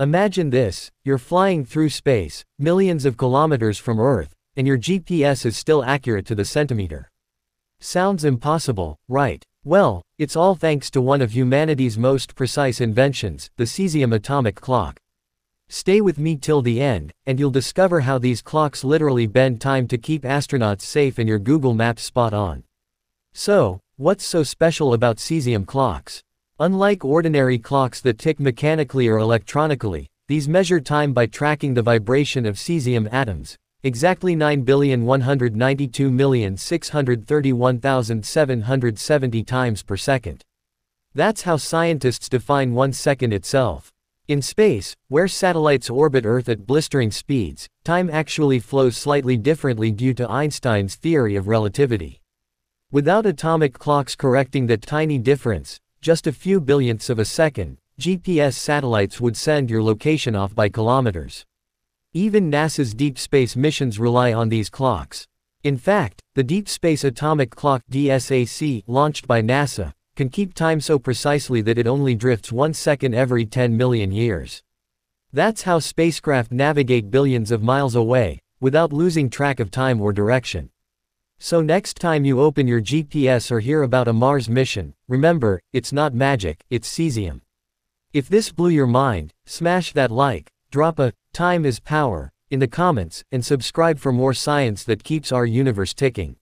Imagine this, you're flying through space, millions of kilometers from Earth, and your GPS is still accurate to the centimeter. Sounds impossible, right? Well, it's all thanks to one of humanity's most precise inventions, the cesium atomic clock. Stay with me till the end, and you'll discover how these clocks literally bend time to keep astronauts safe and your Google Maps spot on. So, what's so special about cesium clocks? Unlike ordinary clocks that tick mechanically or electronically, these measure time by tracking the vibration of cesium atoms, exactly 9,192,631,770 times per second. That's how scientists define one second itself. In space, where satellites orbit Earth at blistering speeds, time actually flows slightly differently due to Einstein's theory of relativity. Without atomic clocks correcting that tiny difference, just a few billionths of a second, GPS satellites would send your location off by kilometers. Even NASA's deep space missions rely on these clocks. In fact, the Deep Space Atomic Clock DSAC, launched by NASA, can keep time so precisely that it only drifts one second every 10 million years. That's how spacecraft navigate billions of miles away, without losing track of time or direction. So next time you open your GPS or hear about a Mars mission, remember, it's not magic, it's cesium. If this blew your mind, smash that like, drop a Time is power, in the comments, and subscribe for more science that keeps our universe ticking.